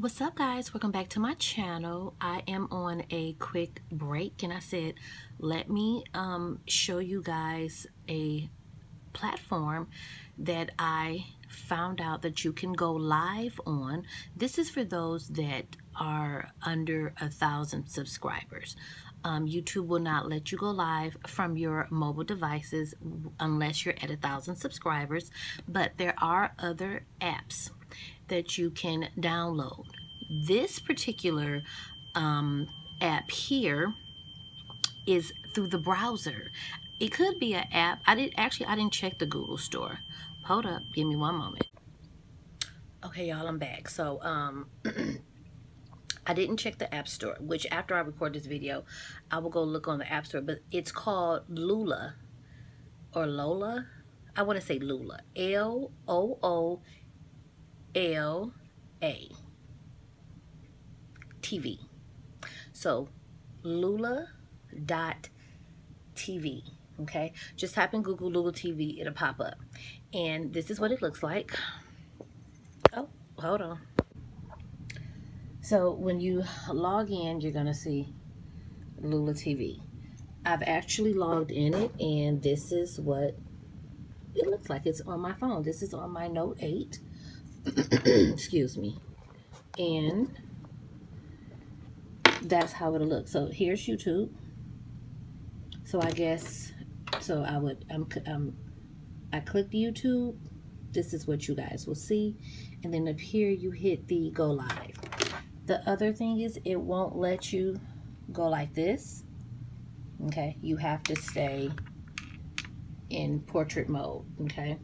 What's up guys? Welcome back to my channel. I am on a quick break and I said let me um, show you guys a platform that I found out that you can go live on. This is for those that are under a thousand subscribers. Um, YouTube will not let you go live from your mobile devices unless you're at a thousand subscribers, but there are other apps that you can download. This particular um, app here is through the browser. It could be an app. I did actually I didn't check the Google store. Hold up, give me one moment. Okay, y'all, I'm back. So um I didn't check the app store, which after I record this video, I will go look on the app store, but it's called Loola or Lola. I want to say Loola. L O O L A TV. So Loola dot TV. Okay, just type in Google Loola TV, it'll pop up. And this is what it looks like. Oh, hold on. So when you log in, you're gonna see Loola TV. I've actually logged in it and this is what it looks like. It's on my phone. This is on my Note 8. Excuse me. And that's how it'll look. So here's YouTube. So I guess, so I would, I'm, um, I clicked YouTube. This is what you guys will see. And then up here, you hit the go live. The other thing is it won't let you go like this. Okay, you have to stay in portrait mode, okay?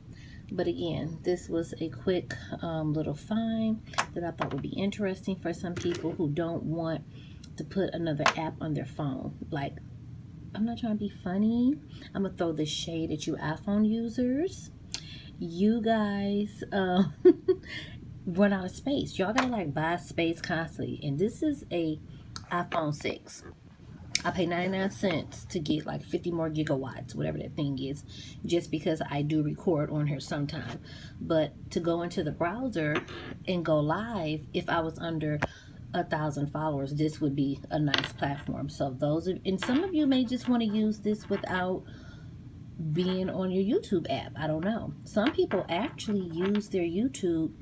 But again, this was a quick um, little find that I thought would be interesting for some people who don't want to put another app on their phone. Like, I'm not trying to be funny. I'm going to throw the shade at you iPhone users. You guys uh, run out of space. Y'all got to like buy space constantly. And this is a iPhone 6. I pay 99 cents to get like 50 more gigawatts, whatever that thing is, just because I do record on here sometime. But to go into the browser and go live, if I was under a thousand followers, this would be a nice platform. So those, and some of you may just want to use this without being on your YouTube app. I don't know. Some people actually use their YouTube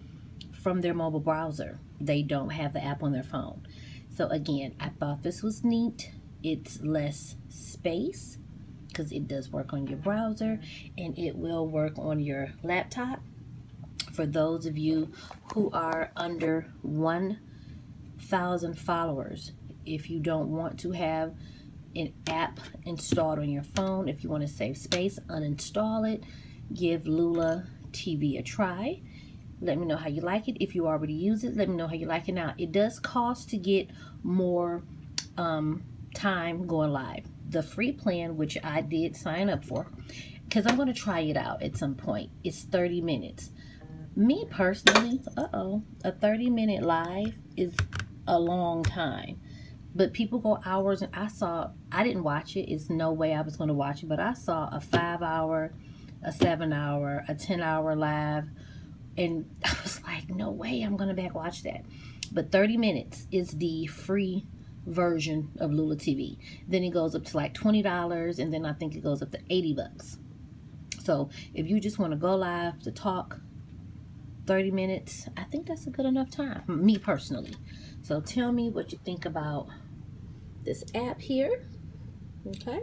from their mobile browser. They don't have the app on their phone. So again, I thought this was neat. It's less space because it does work on your browser and it will work on your laptop. For those of you who are under one thousand followers. If you don't want to have an app installed on your phone, if you want to save space, uninstall it. Give Loola TV a try. Let me know how you like it. If you already use it, let me know how you like it now. It does cost to get more um, time going live. The free plan, which I did sign up for, because I'm going to try it out at some point, it's 30 minutes. Me personally, uh-oh, a 30 minute live is a long time. But people go hours, and I saw, I didn't watch it. It's no way I was going to watch it, but I saw a five hour, a seven hour, a 10 hour live. And I was like, no way I'm going to back watch that. But 30 minutes is the free version of Loola TV. Then it goes up to like $20, and then I think it goes up to 80 bucks. So if you just want to go live to talk 30 minutes, I think that's a good enough time, me personally. So tell me what you think about this app here. Okay.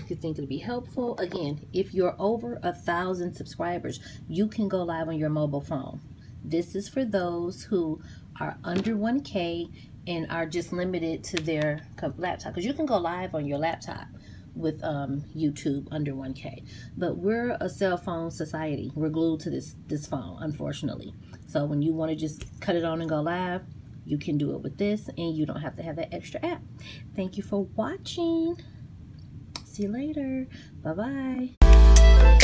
If you think it'll be helpful. Again, if you're over a thousand subscribers, you can go live on your mobile phone. This is for those who are under 1K and are just limited to their laptop. Because you can go live on your laptop with um, YouTube under 1K. But we're a cell phone society. We're glued to this, this phone, unfortunately. So when you want to just cut it on and go live, you can do it with this and you don't have to have that extra app. Thank you for watching. See you later. Bye-bye.